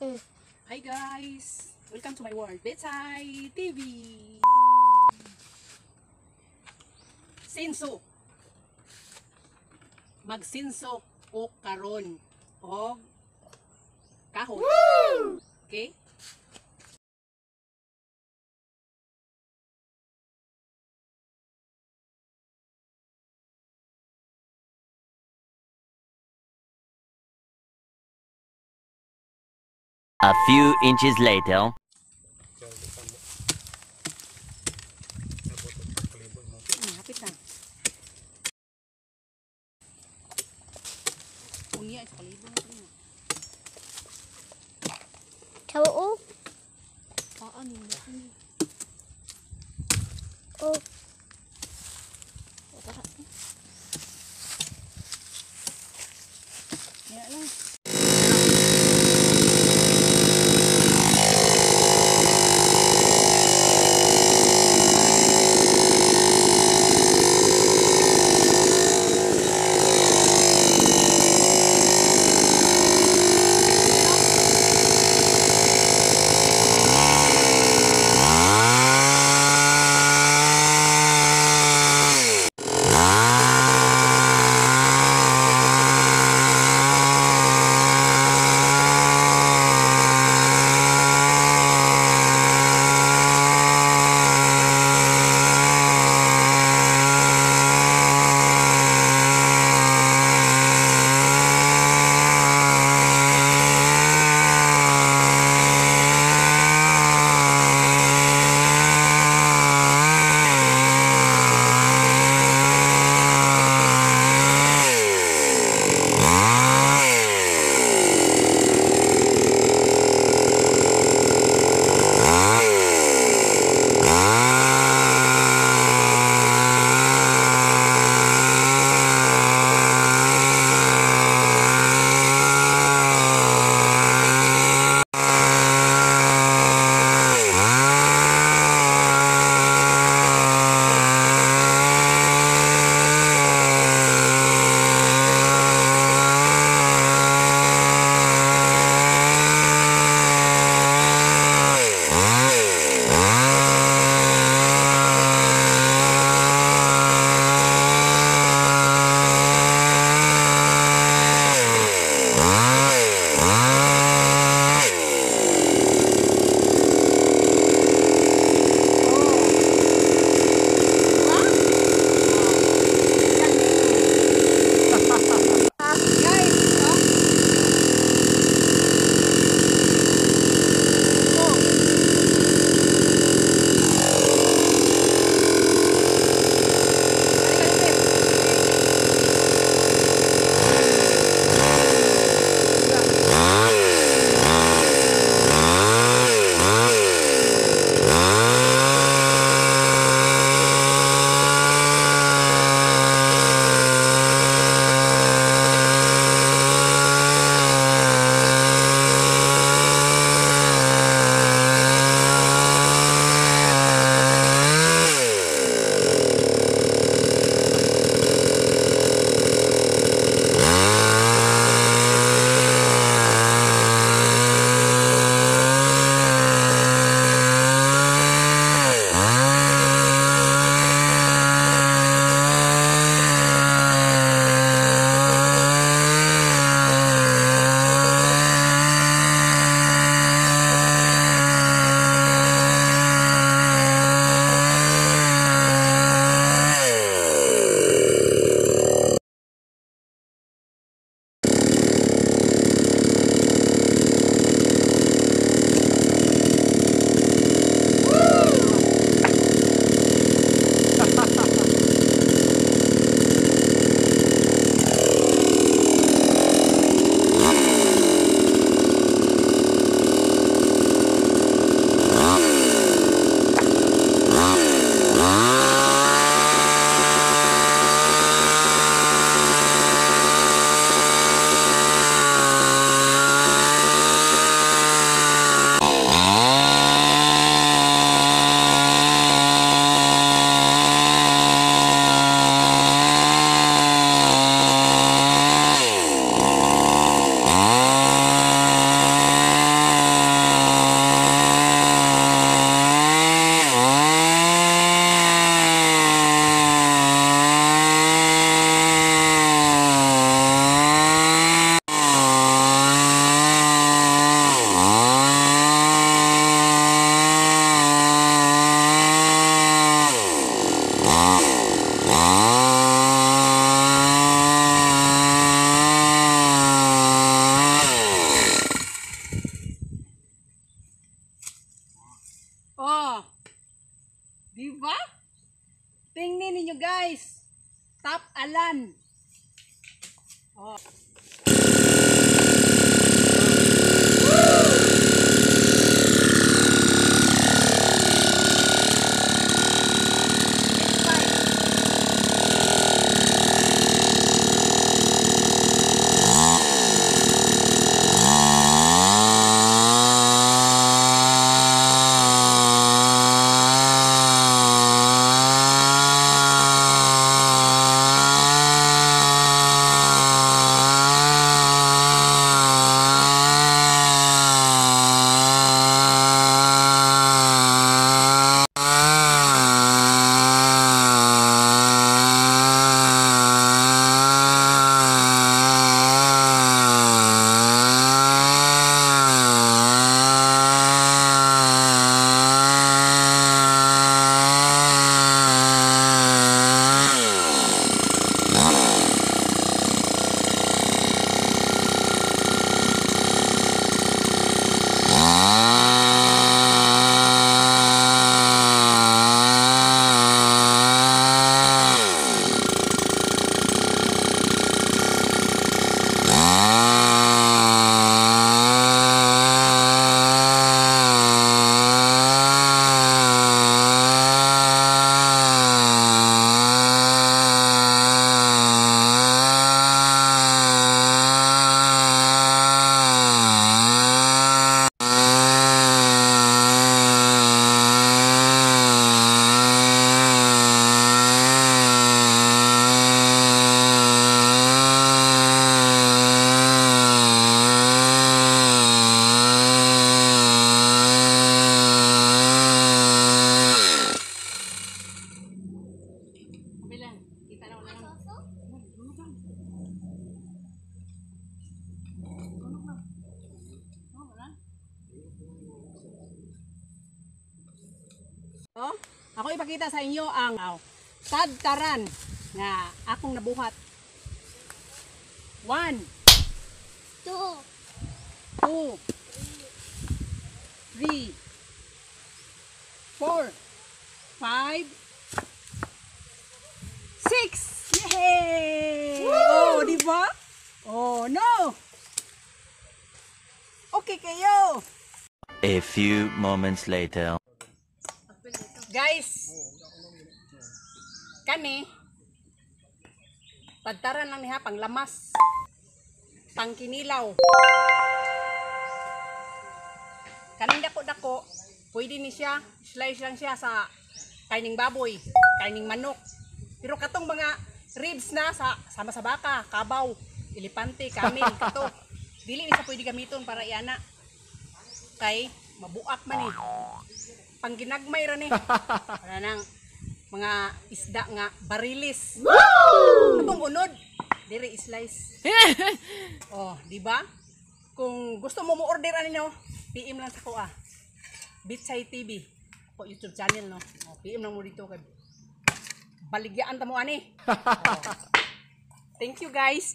Mm. Hi guys! Welcome to my world. Betsai TV! Sinso. Magsinso o karon o kahoy. Okay? A few inches later. Hapit na. Unya, sa kalibo na ito. Tawa oh. Paan yung Oh. Di ba? Tingnan niyo guys. Tap alan. Oh. Ako ipakita sa inyo ang oh, tadtaran na akong nabuhat. One, Two. two, three, four, five, six. Yay! Oh, di ba? Oh, no. Okay kayo. A few moments later. Guys, kani, tadtaran lang niya, panglamas, pangkinilaw. Kaning dako-dako, pwede ni siya, slice lang siya sa kaining baboy, kaining manok. Pero katong mga ribs na sa sama sa baka, kabaw, elepante, kamil, kato. Dili ni siya pwede gamiton para iana. Kay mabuak man eh. Pang ginagmay ra ni. Para nang mga isda nga barilis. Atong unod, dire slice. oh, di ba? Kung gusto mo mo-order ano nyo, PM lang sa ko ah. Bitsay TV. Po YouTube channel no. Oh, PM lang mo dito kay Baligyan ta mo ani. Oh. Thank you guys.